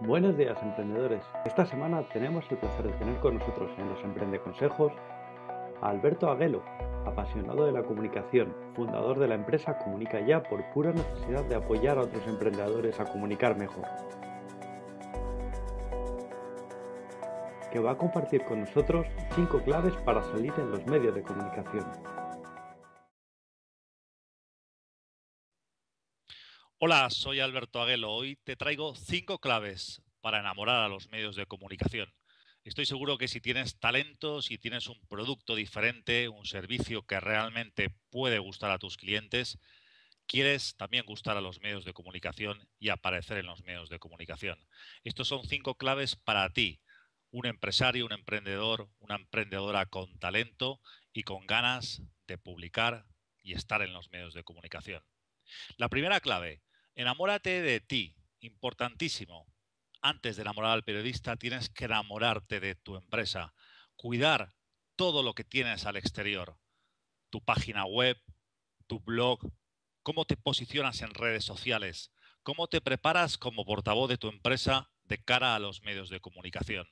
Buenos días emprendedores. Esta semana tenemos el placer de tener con nosotros en los Emprende Consejos a Alberto Aguelo, apasionado de la comunicación, fundador de la empresa Comunica Ya por pura necesidad de apoyar a otros emprendedores a comunicar mejor. Que va a compartir con nosotros cinco claves para salir en los medios de comunicación. Hola, soy Alberto Aguelo. Hoy te traigo cinco claves para enamorar a los medios de comunicación. Estoy seguro que si tienes talento, si tienes un producto diferente, un servicio que realmente puede gustar a tus clientes, quieres también gustar a los medios de comunicación y aparecer en los medios de comunicación. Estos son cinco claves para ti, un empresario, un emprendedor, una emprendedora con talento y con ganas de publicar y estar en los medios de comunicación. La primera clave, Enamórate de ti, importantísimo. Antes de enamorar al periodista, tienes que enamorarte de tu empresa, cuidar todo lo que tienes al exterior, tu página web, tu blog, cómo te posicionas en redes sociales, cómo te preparas como portavoz de tu empresa de cara a los medios de comunicación.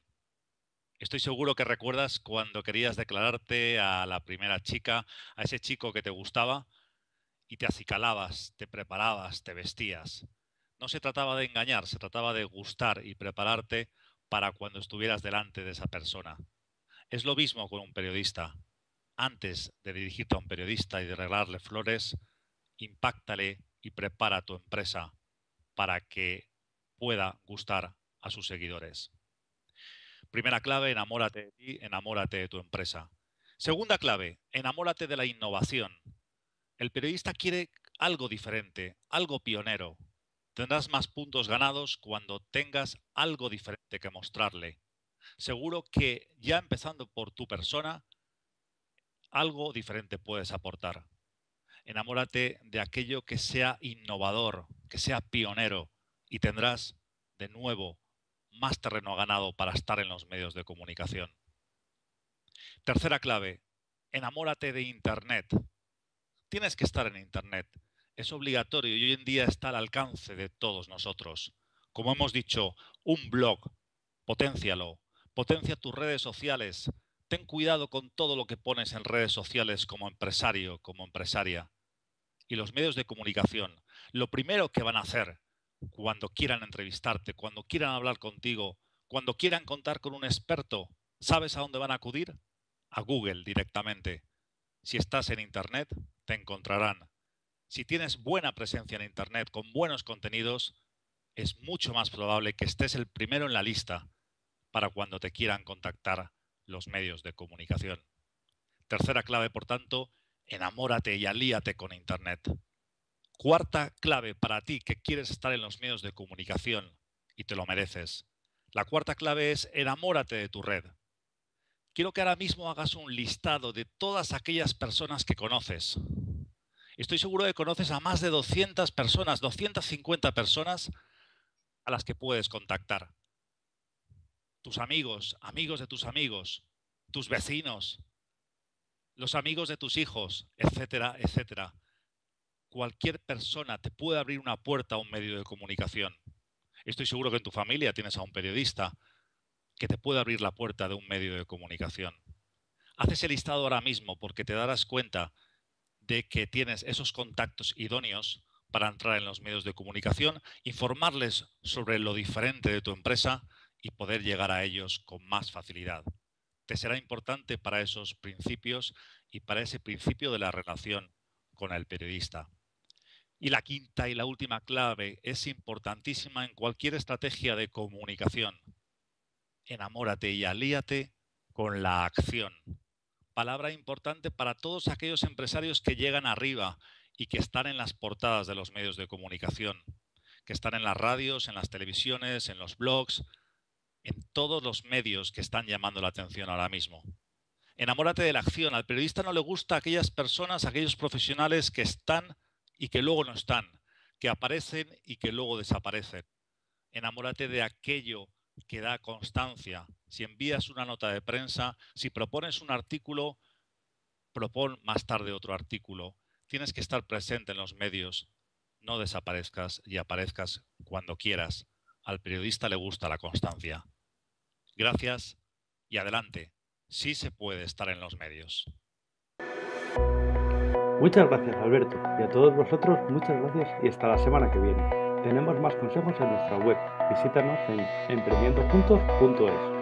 Estoy seguro que recuerdas cuando querías declararte a la primera chica, a ese chico que te gustaba, y te acicalabas, te preparabas, te vestías. No se trataba de engañar, se trataba de gustar y prepararte para cuando estuvieras delante de esa persona. Es lo mismo con un periodista. Antes de dirigirte a un periodista y de regalarle flores, impactale y prepara tu empresa para que pueda gustar a sus seguidores. Primera clave, enamórate de ti, enamórate de tu empresa. Segunda clave, enamórate de la innovación. El periodista quiere algo diferente, algo pionero. Tendrás más puntos ganados cuando tengas algo diferente que mostrarle. Seguro que ya empezando por tu persona, algo diferente puedes aportar. Enamórate de aquello que sea innovador, que sea pionero y tendrás de nuevo más terreno ganado para estar en los medios de comunicación. Tercera clave, enamórate de Internet. Tienes que estar en Internet. Es obligatorio y hoy en día está al alcance de todos nosotros. Como hemos dicho, un blog, potencialo, potencia tus redes sociales. Ten cuidado con todo lo que pones en redes sociales como empresario, como empresaria. Y los medios de comunicación, lo primero que van a hacer cuando quieran entrevistarte, cuando quieran hablar contigo, cuando quieran contar con un experto, ¿sabes a dónde van a acudir? A Google directamente. Si estás en Internet, te encontrarán. Si tienes buena presencia en Internet con buenos contenidos, es mucho más probable que estés el primero en la lista para cuando te quieran contactar los medios de comunicación. Tercera clave, por tanto, enamórate y alíate con Internet. Cuarta clave para ti que quieres estar en los medios de comunicación y te lo mereces. La cuarta clave es enamórate de tu red. Quiero que ahora mismo hagas un listado de todas aquellas personas que conoces, Estoy seguro de que conoces a más de 200 personas, 250 personas a las que puedes contactar. Tus amigos, amigos de tus amigos, tus vecinos, los amigos de tus hijos, etcétera, etcétera. Cualquier persona te puede abrir una puerta a un medio de comunicación. Estoy seguro que en tu familia tienes a un periodista que te puede abrir la puerta de un medio de comunicación. Haz ese listado ahora mismo porque te darás cuenta de que tienes esos contactos idóneos para entrar en los medios de comunicación, informarles sobre lo diferente de tu empresa y poder llegar a ellos con más facilidad. Te será importante para esos principios y para ese principio de la relación con el periodista. Y la quinta y la última clave es importantísima en cualquier estrategia de comunicación. Enamórate y alíate con la acción palabra importante para todos aquellos empresarios que llegan arriba y que están en las portadas de los medios de comunicación, que están en las radios, en las televisiones, en los blogs, en todos los medios que están llamando la atención ahora mismo. Enamórate de la acción. Al periodista no le gusta aquellas personas, aquellos profesionales que están y que luego no están, que aparecen y que luego desaparecen. Enamórate de aquello que da constancia. Si envías una nota de prensa, si propones un artículo, propon más tarde otro artículo. Tienes que estar presente en los medios. No desaparezcas y aparezcas cuando quieras. al periodista le gusta la constancia. Gracias y adelante. Sí se puede estar en los medios. Muchas gracias Alberto y a todos vosotros muchas gracias y hasta la semana que viene. Tenemos más consejos en nuestra web. Visítanos en emprendiendojuntos.es.